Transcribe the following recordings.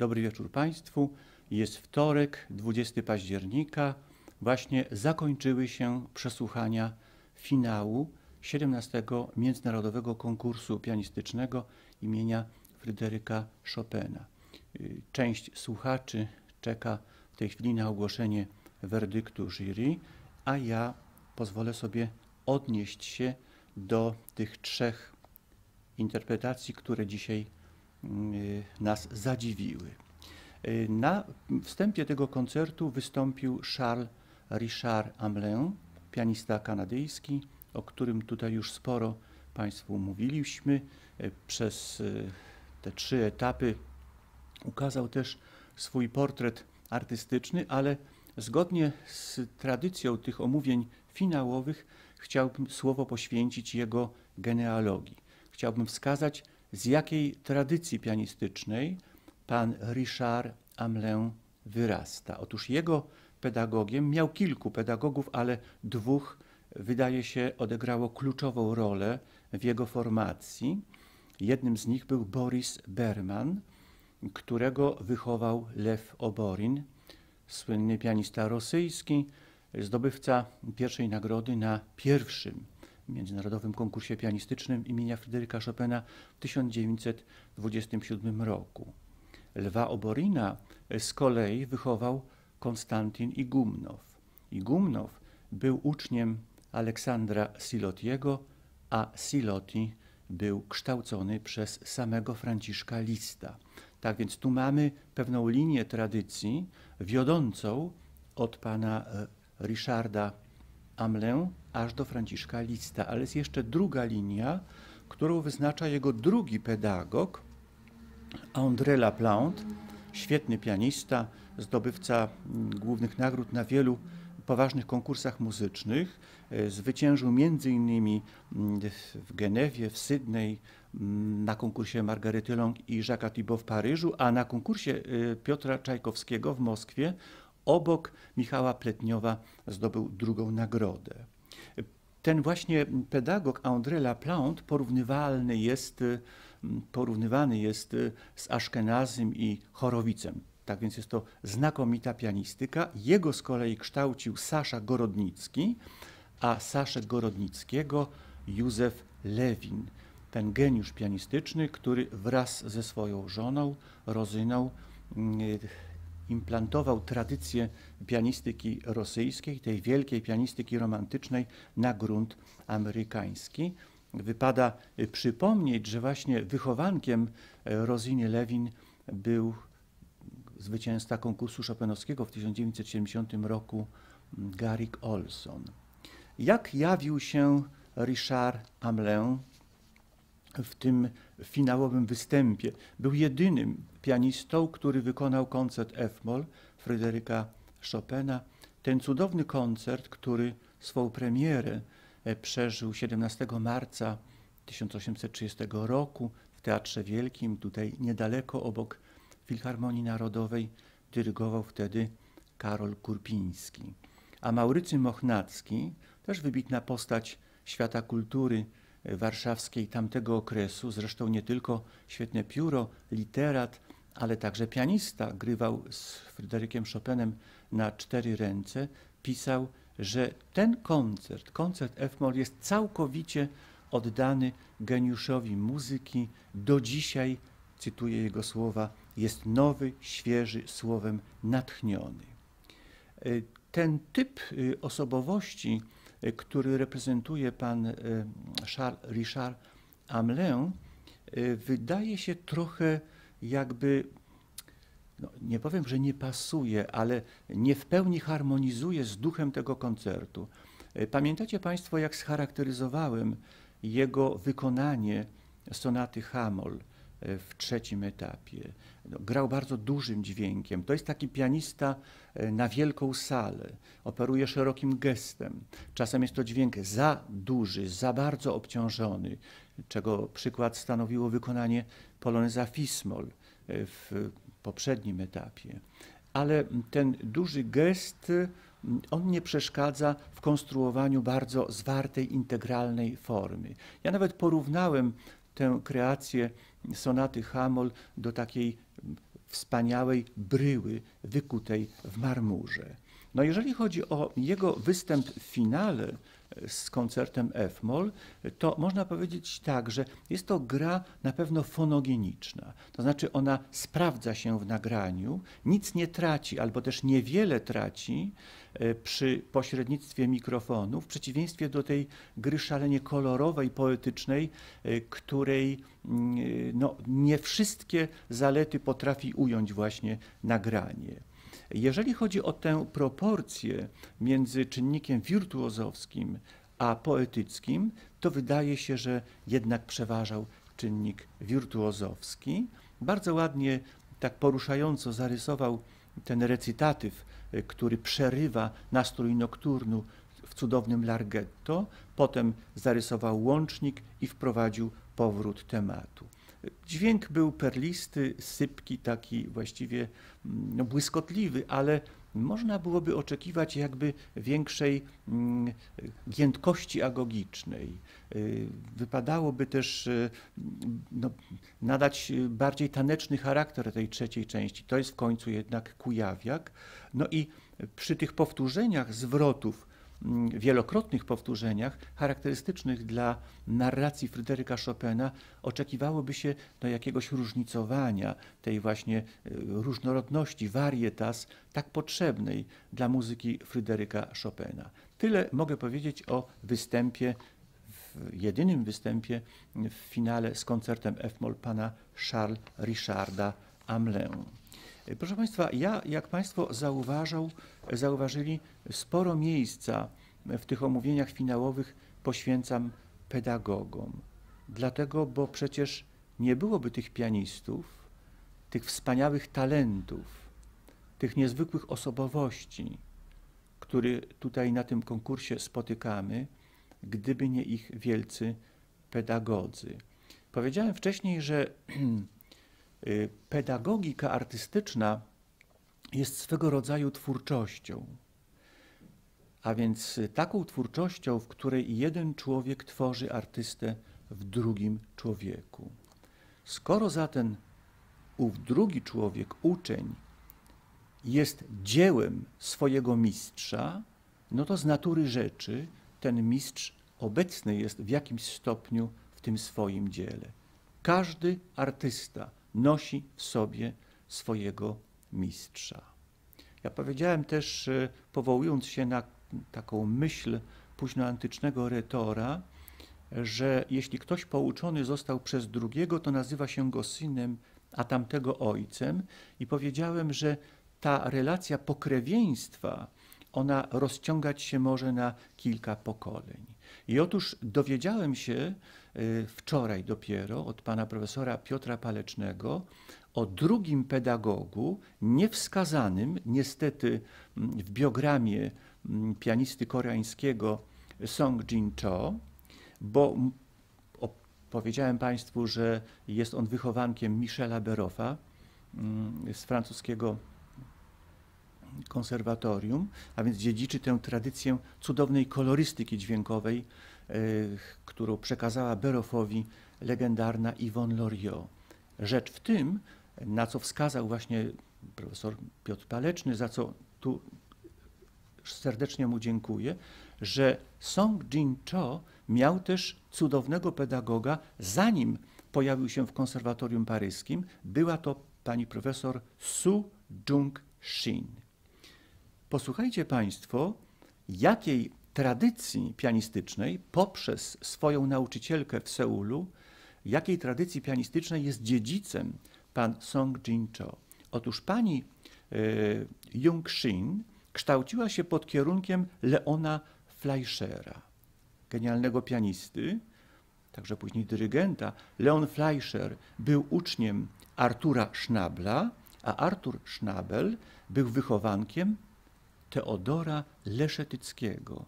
Dobry wieczór Państwu. Jest wtorek, 20 października. Właśnie zakończyły się przesłuchania finału 17 Międzynarodowego Konkursu Pianistycznego imienia Fryderyka Chopina. Y, część słuchaczy czeka w tej chwili na ogłoszenie werdyktu jury, a ja pozwolę sobie odnieść się do tych trzech interpretacji, które dzisiaj nas zadziwiły. Y, na wstępie tego koncertu wystąpił Charles Richard Amelin, pianista kanadyjski, o którym tutaj już sporo Państwu mówiliśmy. Y, przez te trzy etapy ukazał też swój portret artystyczny, ale zgodnie z tradycją tych omówień finałowych chciałbym słowo poświęcić jego genealogii. Chciałbym wskazać, z jakiej tradycji pianistycznej pan Richard Amelin wyrasta. Otóż jego pedagogiem miał kilku pedagogów, ale dwóch wydaje się odegrało kluczową rolę w jego formacji. Jednym z nich był Boris Berman, którego wychował Lew Oborin, słynny pianista rosyjski, zdobywca pierwszej nagrody na pierwszym międzynarodowym konkursie pianistycznym imienia Fryderyka Chopina w 1927 roku. Lwa Oborina z kolei wychował Konstantin Igumnow. Igumnow był uczniem Aleksandra Silotiego, a Siloti był kształcony przez samego Franciszka Lista. Tak więc tu mamy pewną linię tradycji wiodącą od pana e, Richarda Amelin aż do Franciszka Lista, ale jest jeszcze druga linia, którą wyznacza jego drugi pedagog, André Laplante, świetny pianista, zdobywca mm, głównych nagród na wielu poważnych konkursach muzycznych. E, zwyciężył m.in. Mm, w Genewie, w Sydney, mm, na konkursie Margarety Long i Jacques Thibault w Paryżu, a na konkursie e, Piotra Czajkowskiego w Moskwie obok Michała Pletniowa zdobył drugą nagrodę. Ten właśnie pedagog André Laplante porównywalny jest, porównywany jest z Aszkenazym i Chorowicem. Tak więc jest to znakomita pianistyka. Jego z kolei kształcił Sasza Gorodnicki, a Saszę Gorodnickiego Józef Lewin, ten geniusz pianistyczny, który wraz ze swoją żoną Rozyną implantował tradycję pianistyki rosyjskiej, tej wielkiej pianistyki romantycznej na grunt amerykański. Wypada y, przypomnieć, że właśnie wychowankiem y, Rosiny Lewin był zwycięzca konkursu Chopinowskiego w 1970 roku Garrick Olson. Jak jawił się Richard Amelin w tym finałowym występie. Był jedynym pianistą, który wykonał koncert F-moll Fryderyka Chopina. Ten cudowny koncert, który swą premierę e, przeżył 17 marca 1830 roku w Teatrze Wielkim, tutaj niedaleko obok Filharmonii Narodowej, dyrygował wtedy Karol Kurpiński. A Maurycy Mochnacki, też wybitna postać świata kultury, warszawskiej tamtego okresu, zresztą nie tylko świetne pióro, literat, ale także pianista, grywał z Fryderykiem Chopinem na cztery ręce, pisał, że ten koncert, koncert F-moll jest całkowicie oddany geniuszowi muzyki. Do dzisiaj, cytuję jego słowa, jest nowy, świeży, słowem natchniony. Ten typ y, osobowości który reprezentuje pan Charles Richard Amelin, wydaje się trochę jakby, no nie powiem, że nie pasuje, ale nie w pełni harmonizuje z duchem tego koncertu. E, pamiętacie Państwo, jak scharakteryzowałem jego wykonanie sonaty Hamol w trzecim etapie? No, grał bardzo dużym dźwiękiem. To jest taki pianista e, na wielką salę. Operuje szerokim gestem. Czasem jest to dźwięk za duży, za bardzo obciążony, czego przykład stanowiło wykonanie poloneza Fismol e, w poprzednim etapie. Ale ten duży gest, on nie przeszkadza w konstruowaniu bardzo zwartej, integralnej formy. Ja nawet porównałem tę kreację sonaty Hamol do takiej wspaniałej bryły wykutej w marmurze. No jeżeli chodzi o jego występ w finale z koncertem F-moll, to można powiedzieć tak, że jest to gra na pewno fonogeniczna. To znaczy ona sprawdza się w nagraniu, nic nie traci albo też niewiele traci e, przy pośrednictwie mikrofonu, w przeciwieństwie do tej gry szalenie kolorowej, poetycznej, e, której mm, no, nie wszystkie zalety potrafi ująć właśnie nagranie. Jeżeli chodzi o tę proporcję między czynnikiem wirtuozowskim a poetyckim, to wydaje się, że jednak przeważał czynnik wirtuozowski. Bardzo ładnie, tak poruszająco zarysował ten recytatyw, który przerywa nastrój nokturnu w cudownym larghetto. Potem zarysował łącznik i wprowadził powrót tematu. Dźwięk był perlisty, sypki, taki właściwie mm, no, błyskotliwy, ale można byłoby oczekiwać jakby większej mm, giętkości agogicznej. Y, wypadałoby też y, no, nadać bardziej taneczny charakter tej trzeciej części. To jest w końcu jednak kujawiak. No i przy tych powtórzeniach zwrotów wielokrotnych powtórzeniach charakterystycznych dla narracji Fryderyka Chopina oczekiwałoby się do jakiegoś różnicowania tej właśnie y, różnorodności, varietas, tak potrzebnej dla muzyki Fryderyka Chopina. Tyle mogę powiedzieć o występie, w jedynym występie w finale z koncertem F-moll pana Charles Richarda Amelin. Proszę Państwa, ja, jak Państwo zauważą, zauważyli, sporo miejsca w tych omówieniach finałowych poświęcam pedagogom. Dlatego, bo przecież nie byłoby tych pianistów, tych wspaniałych talentów, tych niezwykłych osobowości, które tutaj na tym konkursie spotykamy, gdyby nie ich wielcy pedagodzy. Powiedziałem wcześniej, że pedagogika artystyczna jest swego rodzaju twórczością, a więc taką twórczością, w której jeden człowiek tworzy artystę w drugim człowieku. Skoro zatem ów drugi człowiek, uczeń, jest dziełem swojego mistrza, no to z natury rzeczy ten mistrz obecny jest w jakimś stopniu w tym swoim dziele. Każdy artysta, nosi w sobie swojego mistrza. Ja powiedziałem też, powołując się na taką myśl późnoantycznego retora, że jeśli ktoś pouczony został przez drugiego, to nazywa się go synem, a tamtego ojcem. I powiedziałem, że ta relacja pokrewieństwa, ona rozciągać się może na kilka pokoleń. I otóż dowiedziałem się y, wczoraj dopiero od pana profesora Piotra Palecznego o drugim pedagogu, niewskazanym niestety mm, w biogramie mm, pianisty koreańskiego Song Jin Cho, bo powiedziałem Państwu, że jest on wychowankiem Michela Beroffa mm, z francuskiego konserwatorium, a więc dziedziczy tę tradycję cudownej kolorystyki dźwiękowej, którą przekazała Beroffowi legendarna Yvonne Loriot. Rzecz w tym, na co wskazał właśnie profesor Piotr Paleczny, za co tu serdecznie mu dziękuję, że Song Jin Cho miał też cudownego pedagoga, zanim pojawił się w konserwatorium paryskim. Była to pani profesor Su Jung Shin. Posłuchajcie Państwo, jakiej tradycji pianistycznej poprzez swoją nauczycielkę w Seulu, jakiej tradycji pianistycznej jest dziedzicem pan Song Jin-cho. Otóż pani y, Jung-shin kształciła się pod kierunkiem Leona Fleischera, genialnego pianisty, także później dyrygenta. Leon Fleischer był uczniem Artura Schnabla, a Artur Schnabel był wychowankiem Teodora Leszetyckiego,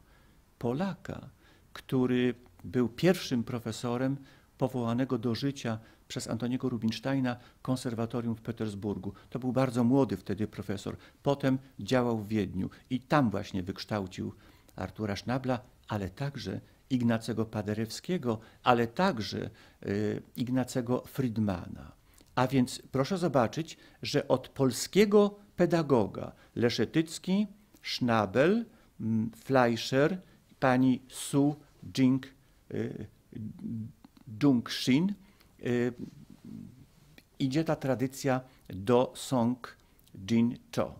Polaka, który był pierwszym profesorem powołanego do życia przez Antoniego Rubinsteina konserwatorium w Petersburgu. To był bardzo młody wtedy profesor. Potem działał w Wiedniu i tam właśnie wykształcił Artura Schnabla, ale także Ignacego Paderewskiego, ale także y, Ignacego Friedmana. A więc proszę zobaczyć, że od polskiego pedagoga Leszetycki, Schnabel, Fleischer, pani Su Jing y, Shin y, idzie ta tradycja do Song Jin Cho.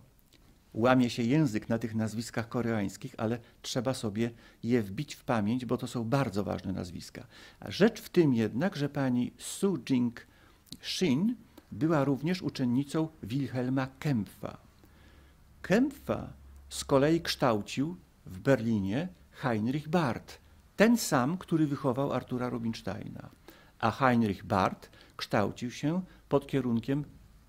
Łamie się język na tych nazwiskach koreańskich, ale trzeba sobie je wbić w pamięć, bo to są bardzo ważne nazwiska. Rzecz w tym jednak, że pani Su Jing Shin była również uczennicą Wilhelma Kempfa. Kempfa z kolei kształcił w Berlinie Heinrich Barth, ten sam, który wychował Artura Rubinsteina. A Heinrich Barth kształcił się pod kierunkiem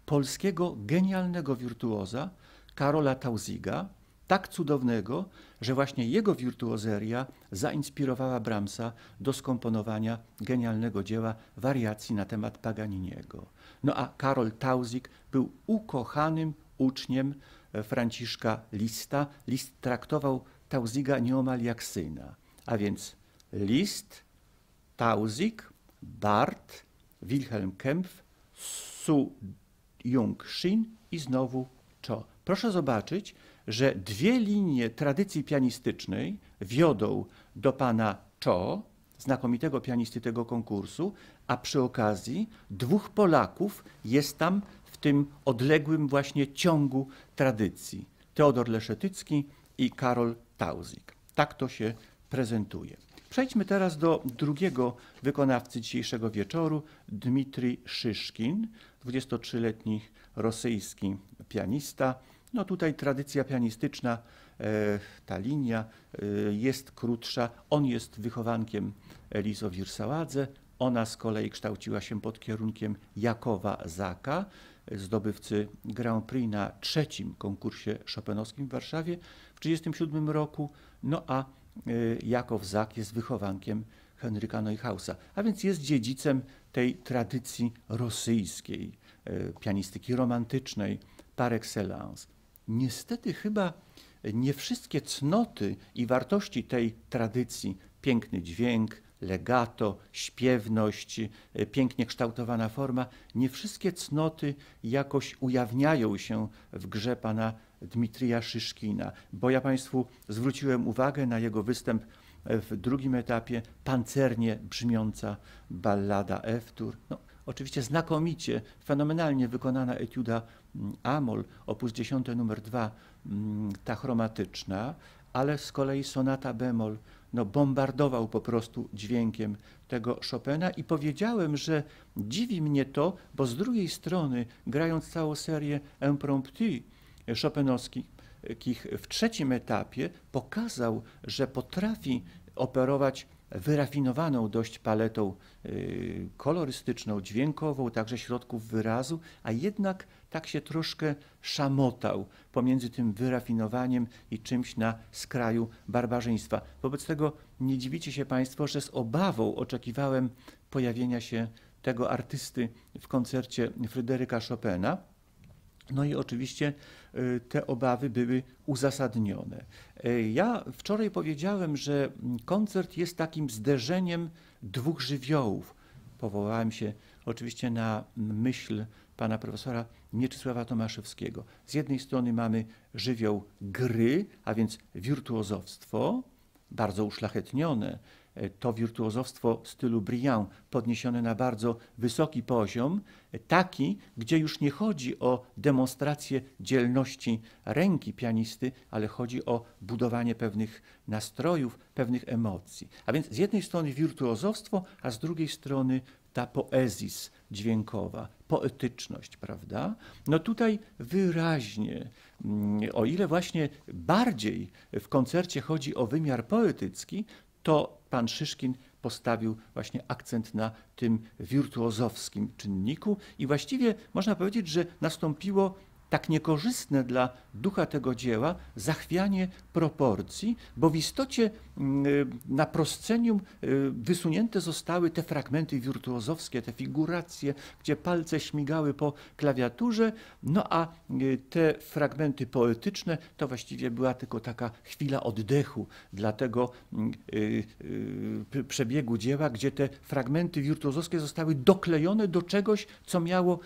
polskiego genialnego wirtuoza Karola Tauziga, tak cudownego, że właśnie jego wirtuozeria zainspirowała Brahmsa do skomponowania genialnego dzieła wariacji na temat Paganiniego. No a Karol Tausig był ukochanym uczniem e, Franciszka Lista. List traktował Tauziga syna. A więc List, Tausig, Barth, Wilhelm Kempf, Su Jung-shin i znowu Cho. Proszę zobaczyć, że dwie linie tradycji pianistycznej wiodą do pana Cho, znakomitego pianisty tego konkursu, a przy okazji dwóch Polaków jest tam w tym odległym właśnie ciągu tradycji. Teodor Leszetycki i Karol Tauzik. Tak to się prezentuje. Przejdźmy teraz do drugiego wykonawcy dzisiejszego wieczoru, Dmitrij Szyszkin, 23-letni rosyjski pianista. No tutaj tradycja pianistyczna, e, ta linia e, jest krótsza. On jest wychowankiem Elizo Wirsaładze, ona z kolei kształciła się pod kierunkiem Jakowa Zaka, zdobywcy Grand Prix na trzecim konkursie chopinowskim w Warszawie 1937 roku. No a y, Jakow Zak jest wychowankiem Henryka Neuhausa, a więc jest dziedzicem tej tradycji rosyjskiej, y, pianistyki romantycznej par excellence. Niestety chyba nie wszystkie cnoty i wartości tej tradycji, piękny dźwięk, legato, śpiewność, e, pięknie kształtowana forma, nie wszystkie cnoty jakoś ujawniają się w grze pana Dmitrija Szyszkina, bo ja Państwu zwróciłem uwagę na jego występ w drugim etapie, pancernie brzmiąca ballada F-tur. No, oczywiście znakomicie, fenomenalnie wykonana etiuda mm, Amol, opus 10 numer 2, mm, ta chromatyczna, ale z kolei sonata bemol no, bombardował po prostu dźwiękiem tego Chopina. I powiedziałem, że dziwi mnie to, bo z drugiej strony, grając całą serię impromptu Chopinowskich w trzecim etapie, pokazał, że potrafi operować wyrafinowaną dość paletą y, kolorystyczną, dźwiękową, także środków wyrazu, a jednak tak się troszkę szamotał pomiędzy tym wyrafinowaniem i czymś na skraju barbarzyństwa. Wobec tego nie dziwicie się Państwo, że z obawą oczekiwałem pojawienia się tego artysty w koncercie Fryderyka Chopina. No i oczywiście y, te obawy były uzasadnione. Y, ja wczoraj powiedziałem, że koncert jest takim zderzeniem dwóch żywiołów. Powołałem się oczywiście na myśl pana profesora Mieczysława Tomaszewskiego. Z jednej strony mamy żywioł gry, a więc wirtuozowstwo, bardzo uszlachetnione, e, to wirtuozowstwo stylu Briand podniesione na bardzo wysoki poziom, e, taki, gdzie już nie chodzi o demonstrację dzielności ręki pianisty, ale chodzi o budowanie pewnych nastrojów, pewnych emocji. A więc z jednej strony wirtuozowstwo, a z drugiej strony ta poezis dźwiękowa, poetyczność, prawda? No tutaj wyraźnie, mm, o ile właśnie bardziej w koncercie chodzi o wymiar poetycki, to pan Szyszkin postawił właśnie akcent na tym wirtuozowskim czynniku i właściwie można powiedzieć, że nastąpiło tak niekorzystne dla ducha tego dzieła zachwianie proporcji, bo w istocie mm, y, na proscenium y, wysunięte zostały te fragmenty wirtuozowskie, te figuracje, gdzie palce śmigały po klawiaturze, no a y, te fragmenty poetyczne to właściwie była tylko taka chwila oddechu dla tego mm, przebiegu dzieła, gdzie te fragmenty wirtuozowskie zostały doklejone do czegoś, co miało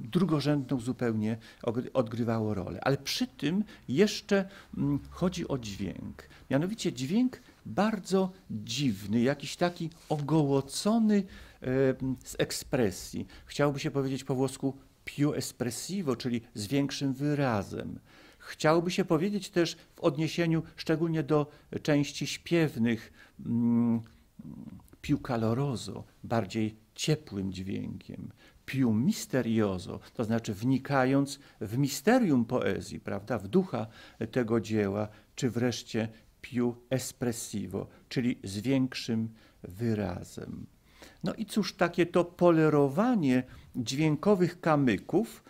drugorzędną zupełnie odgrywało rolę. Ale przy tym jeszcze mm, chodzi o dźwięk. Mianowicie dźwięk bardzo dziwny, jakiś taki ogołocony z ekspresji. Chciałoby się powiedzieć po włosku più espressivo, czyli z większym wyrazem. Chciałoby się powiedzieć też w odniesieniu szczególnie do części śpiewnych mm, più caloroso, bardziej ciepłym dźwiękiem più misterioso, to znaczy wnikając w misterium poezji, prawda, w ducha tego dzieła, czy wreszcie più espressivo, czyli z większym wyrazem. No i cóż, takie to polerowanie dźwiękowych kamyków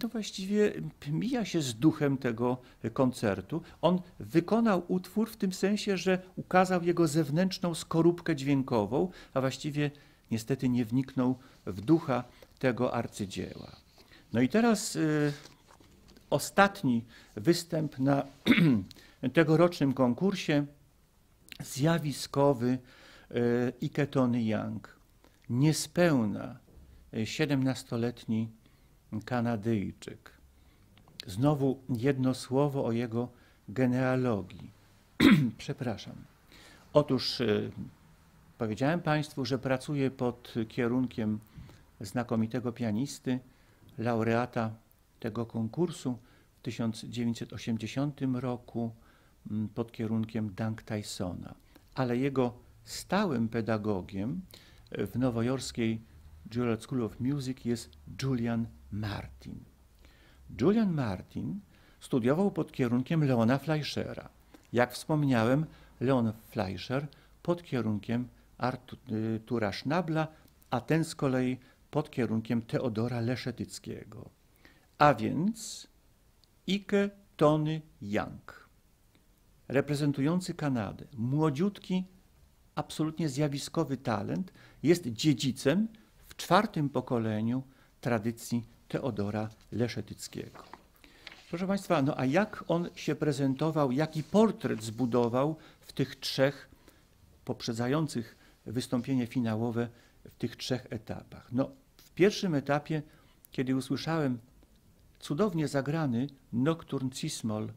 to właściwie mija się z duchem tego koncertu. On wykonał utwór w tym sensie, że ukazał jego zewnętrzną skorupkę dźwiękową, a właściwie niestety nie wniknął w ducha tego arcydzieła. No i teraz y, ostatni występ na tegorocznym konkursie zjawiskowy y, Iketony Young. Niespełna 17-letni y, Kanadyjczyk. Znowu jedno słowo o jego genealogii. Przepraszam. Otóż y, powiedziałem Państwu, że pracuję pod kierunkiem znakomitego pianisty, laureata tego konkursu w 1980 roku mm, pod kierunkiem Dank Tysona. Ale jego stałym pedagogiem e, w nowojorskiej Juilliard School of Music jest Julian Martin. Julian Martin studiował pod kierunkiem Leona Fleischera. Jak wspomniałem, Leon Fleischer pod kierunkiem Artura Schnabla, a ten z kolei kierunkiem Teodora Leszetyckiego, a więc Ike Tony Young, reprezentujący Kanadę, młodziutki, absolutnie zjawiskowy talent, jest dziedzicem w czwartym pokoleniu tradycji Teodora Leszetyckiego. Proszę Państwa, no a jak on się prezentował, jaki portret zbudował w tych trzech poprzedzających wystąpienie finałowe w tych trzech etapach? No, pierwszym etapie, kiedy usłyszałem cudownie zagrany Nocturne Cismol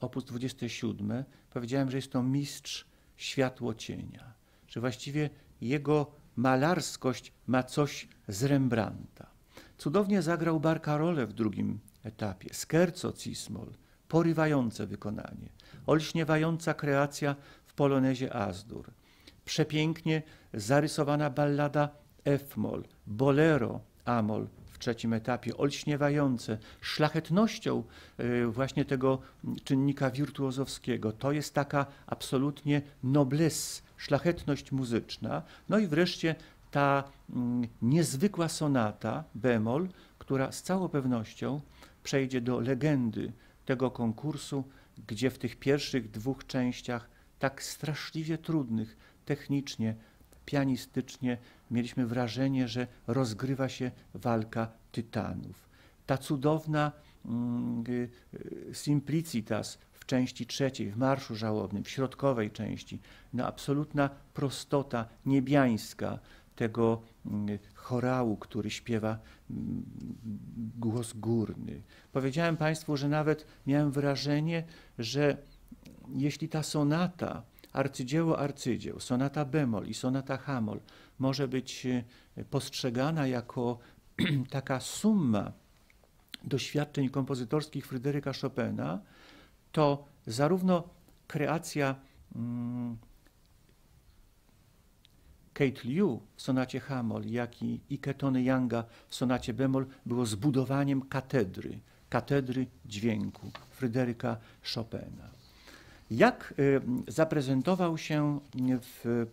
op. 27, powiedziałem, że jest to mistrz światło cienia, że właściwie jego malarskość ma coś z Rembrandta. Cudownie zagrał Barcarole w drugim etapie, Scherzo Cismol, porywające wykonanie, olśniewająca kreacja w polonezie Azdur, przepięknie zarysowana ballada F-moll, bolero, amol w trzecim etapie, olśniewające, szlachetnością y, właśnie tego czynnika wirtuozowskiego. To jest taka absolutnie noblesse, szlachetność muzyczna. No i wreszcie ta mm, niezwykła sonata bemol, która z całą pewnością przejdzie do legendy tego konkursu, gdzie w tych pierwszych dwóch częściach, tak straszliwie trudnych technicznie, pianistycznie mieliśmy wrażenie, że rozgrywa się walka tytanów. Ta cudowna mm, y, y, simplicitas w części trzeciej, w Marszu Żałobnym, w środkowej części, no absolutna prostota niebiańska tego mm, chorału, który śpiewa mm, głos górny. Powiedziałem Państwu, że nawet miałem wrażenie, że jeśli ta sonata arcydzieło arcydzieł, sonata bemol i sonata hamol może być e, postrzegana jako taka summa doświadczeń kompozytorskich Fryderyka Chopina, to zarówno kreacja mm, Kate Liu w sonacie Hamol, jak i Iketony Younga w sonacie bemol było zbudowaniem katedry, katedry dźwięku Fryderyka Chopina. Jak y, zaprezentował się w,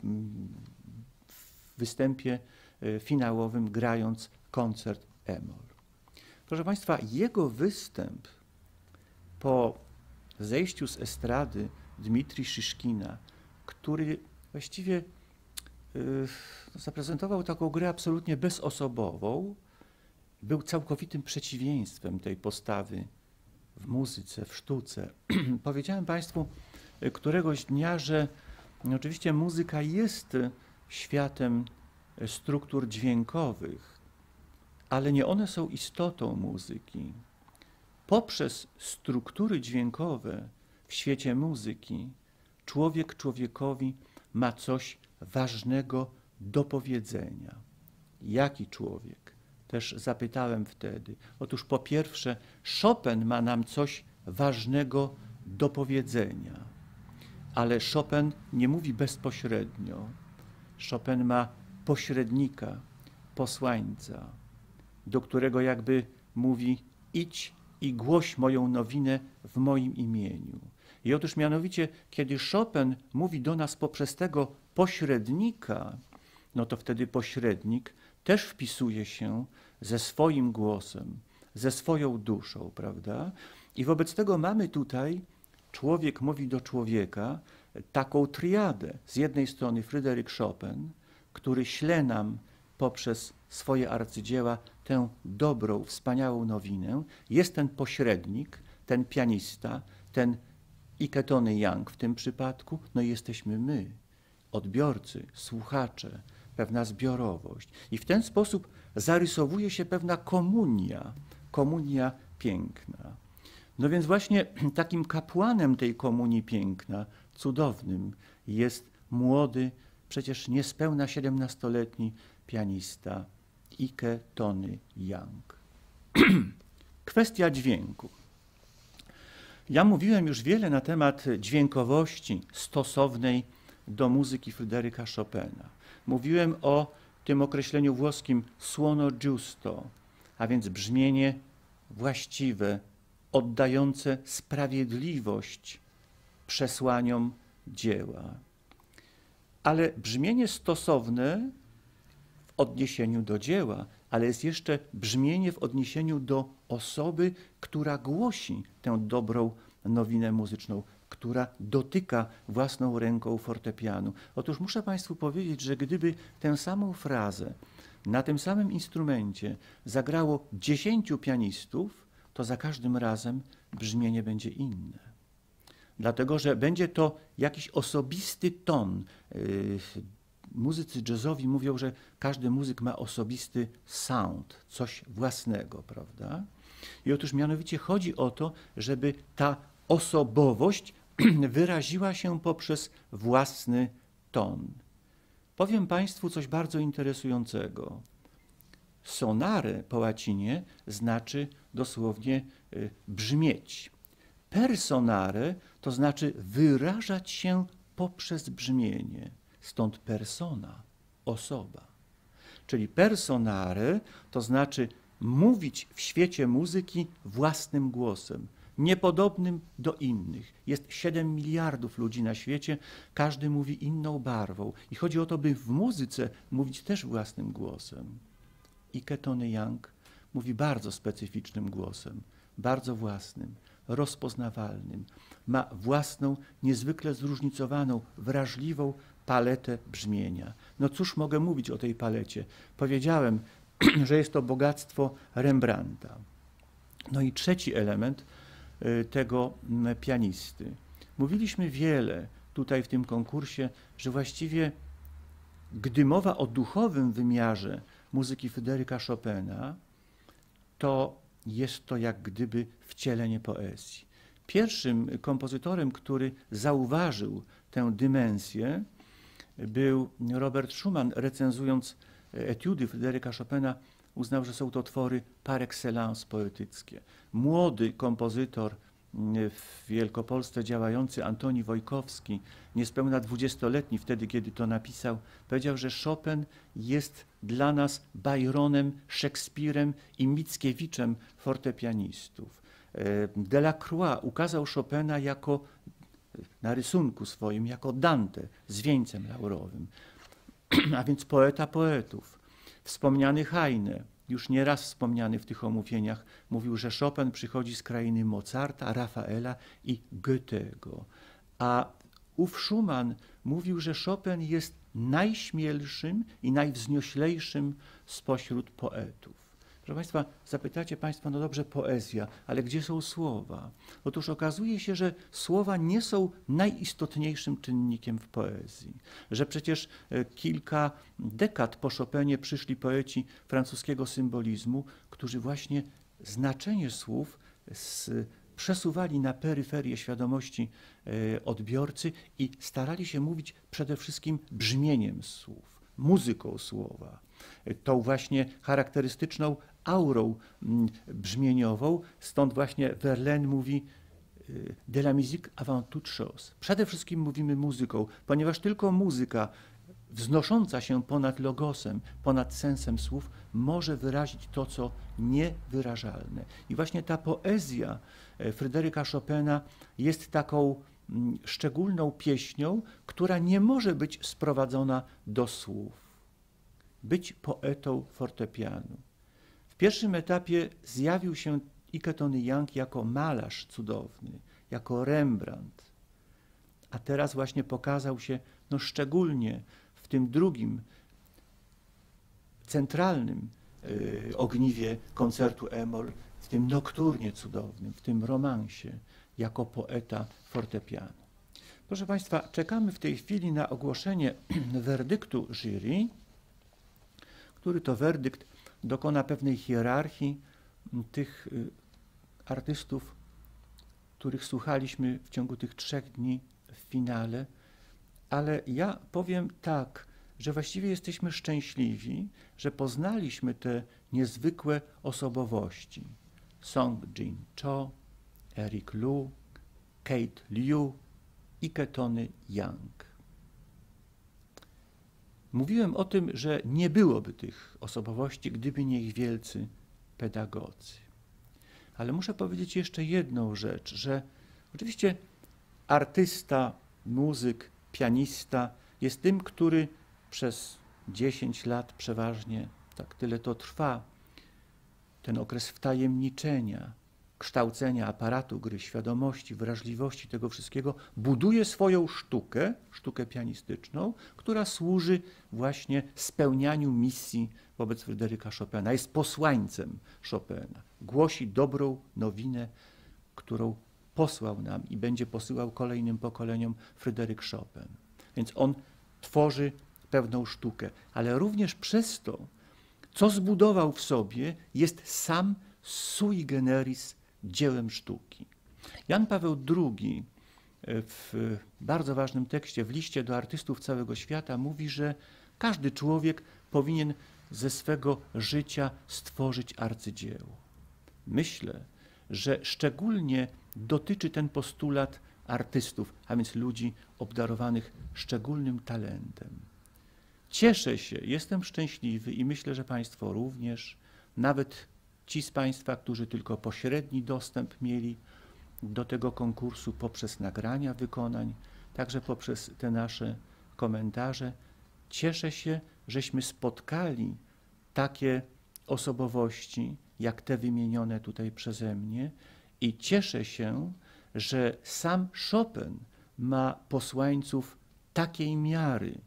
w występie y, finałowym, grając koncert Emol? Proszę Państwa, jego występ po zejściu z estrady Dmitrij Szyszkina, który właściwie zaprezentował taką grę absolutnie bezosobową, był całkowitym przeciwieństwem tej postawy w muzyce, w sztuce. Powiedziałem Państwu y, któregoś dnia, że oczywiście muzyka jest światem struktur dźwiękowych, ale nie one są istotą muzyki. Poprzez struktury dźwiękowe w świecie muzyki człowiek człowiekowi ma coś ważnego do powiedzenia. Jaki człowiek? Też zapytałem wtedy. Otóż po pierwsze, Chopin ma nam coś ważnego do powiedzenia, ale Chopin nie mówi bezpośrednio. Chopin ma pośrednika, posłańca, do którego jakby mówi: idź i głoś moją nowinę w moim imieniu. I otóż mianowicie, kiedy Chopin mówi do nas poprzez tego pośrednika, no to wtedy pośrednik też wpisuje się ze swoim głosem, ze swoją duszą, prawda? I wobec tego mamy tutaj, człowiek mówi do człowieka, taką triadę. Z jednej strony Fryderyk Chopin, który śle nam poprzez swoje arcydzieła tę dobrą, wspaniałą nowinę. Jest ten pośrednik, ten pianista, ten Iketony Young w tym przypadku, no i jesteśmy my, odbiorcy, słuchacze, pewna zbiorowość. I w ten sposób zarysowuje się pewna komunia, komunia piękna. No więc właśnie takim kapłanem tej komunii piękna, cudownym, jest młody, przecież niespełna 17-letni pianista Ike Tony Young. Kwestia dźwięku. Ja mówiłem już wiele na temat dźwiękowości stosownej do muzyki Fryderyka Chopina. Mówiłem o tym określeniu włoskim suono giusto, a więc brzmienie właściwe, oddające sprawiedliwość przesłaniom dzieła. Ale brzmienie stosowne w odniesieniu do dzieła, ale jest jeszcze brzmienie w odniesieniu do osoby, która głosi tę dobrą nowinę muzyczną, która dotyka własną ręką fortepianu. Otóż muszę Państwu powiedzieć, że gdyby tę samą frazę na tym samym instrumencie zagrało dziesięciu pianistów, to za każdym razem brzmienie będzie inne. Dlatego, że będzie to jakiś osobisty ton. Yy, muzycy jazzowi mówią, że każdy muzyk ma osobisty sound, coś własnego, prawda? I otóż mianowicie chodzi o to, żeby ta osobowość wyraziła się poprzez własny ton. Powiem Państwu coś bardzo interesującego. Sonare po łacinie znaczy dosłownie y, brzmieć. Personare to znaczy wyrażać się poprzez brzmienie. Stąd persona, osoba. Czyli personare to znaczy mówić w świecie muzyki własnym głosem, niepodobnym do innych. Jest 7 miliardów ludzi na świecie, każdy mówi inną barwą. I chodzi o to, by w muzyce mówić też własnym głosem. I Ketony Young mówi bardzo specyficznym głosem, bardzo własnym, rozpoznawalnym. Ma własną, niezwykle zróżnicowaną, wrażliwą paletę brzmienia. No cóż mogę mówić o tej palecie? Powiedziałem, że jest to bogactwo Rembrandta. No i trzeci element tego mm, pianisty. Mówiliśmy wiele tutaj w tym konkursie, że właściwie gdy mowa o duchowym wymiarze muzyki Fryderyka Chopina, to jest to jak gdyby wcielenie poezji. Pierwszym kompozytorem, który zauważył tę dymensję, był Robert Schumann, recenzując etiudy Fryderyka Chopina, uznał, że są to twory par excellence poetyckie. Młody kompozytor mm, w Wielkopolsce działający Antoni Wojkowski, niespełna dwudziestoletni wtedy, kiedy to napisał, powiedział, że Chopin jest dla nas Byronem, Szekspirem i Mickiewiczem fortepianistów. E, Delacroix ukazał Chopina jako na rysunku swoim jako Dante z wieńcem laurowym, a więc poeta poetów. Wspomniany Heine już nieraz wspomniany w tych omówieniach, mówił, że Chopin przychodzi z krainy Mozarta, Rafaela i Goethego. A ów Schumann mówił, że Chopin jest najśmielszym i najwznioślejszym spośród poetów. Proszę Państwa, zapytacie Państwo, no dobrze, poezja, ale gdzie są słowa? Otóż okazuje się, że słowa nie są najistotniejszym czynnikiem w poezji. Że przecież e, kilka dekad po Chopinie przyszli poeci francuskiego symbolizmu, którzy właśnie znaczenie słów z przesuwali na peryferię świadomości e, odbiorcy i starali się mówić przede wszystkim brzmieniem słów, muzyką słowa, tą właśnie charakterystyczną aurą mm, brzmieniową. Stąd właśnie Verlaine mówi y, de la musique avant toute chose. Przede wszystkim mówimy muzyką, ponieważ tylko muzyka wznosząca się ponad logosem, ponad sensem słów, może wyrazić to, co niewyrażalne. I właśnie ta poezja e, Fryderyka Chopina jest taką mm, szczególną pieśnią, która nie może być sprowadzona do słów. Być poetą fortepianu. Pierwszym etapie zjawił się Ike Tony Young jako malarz cudowny, jako Rembrandt, a teraz właśnie pokazał się no szczególnie w tym drugim, centralnym y, ogniwie koncertu Emol, w tym nokturnie cudownym, w tym romansie, jako poeta fortepianu. Proszę Państwa, czekamy w tej chwili na ogłoszenie werdyktu jury, który to werdykt dokona pewnej hierarchii tych y, artystów, których słuchaliśmy w ciągu tych trzech dni w finale, ale ja powiem tak, że właściwie jesteśmy szczęśliwi, że poznaliśmy te niezwykłe osobowości. Song Jin Cho, Eric Lu, Kate Liu i Ketony Yang. Mówiłem o tym, że nie byłoby tych osobowości, gdyby nie ich wielcy pedagodzy. Ale muszę powiedzieć jeszcze jedną rzecz, że oczywiście artysta, muzyk, pianista jest tym, który przez 10 lat przeważnie, tak tyle to trwa, ten okres wtajemniczenia, kształcenia aparatu gry, świadomości, wrażliwości tego wszystkiego, buduje swoją sztukę, sztukę pianistyczną, która służy właśnie spełnianiu misji wobec Fryderyka Chopina. Jest posłańcem Chopina. Głosi dobrą nowinę, którą posłał nam i będzie posyłał kolejnym pokoleniom Fryderyk Chopin. Więc on tworzy pewną sztukę, ale również przez to, co zbudował w sobie, jest sam sui generis dziełem sztuki. Jan Paweł II e, w bardzo ważnym tekście, w liście do artystów całego świata, mówi, że każdy człowiek powinien ze swego życia stworzyć arcydzieło. Myślę, że szczególnie dotyczy ten postulat artystów, a więc ludzi obdarowanych szczególnym talentem. Cieszę się, jestem szczęśliwy i myślę, że Państwo również, nawet ci z Państwa, którzy tylko pośredni dostęp mieli do tego konkursu poprzez nagrania wykonań, także poprzez te nasze komentarze. Cieszę się, żeśmy spotkali takie osobowości, jak te wymienione tutaj przeze mnie, i cieszę się, że sam Chopin ma posłańców takiej miary,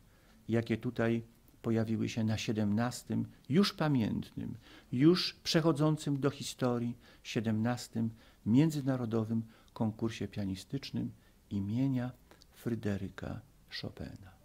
jakie tutaj pojawiły się na XVII, już pamiętnym, już przechodzącym do historii XVII międzynarodowym konkursie pianistycznym imienia Fryderyka Chopina.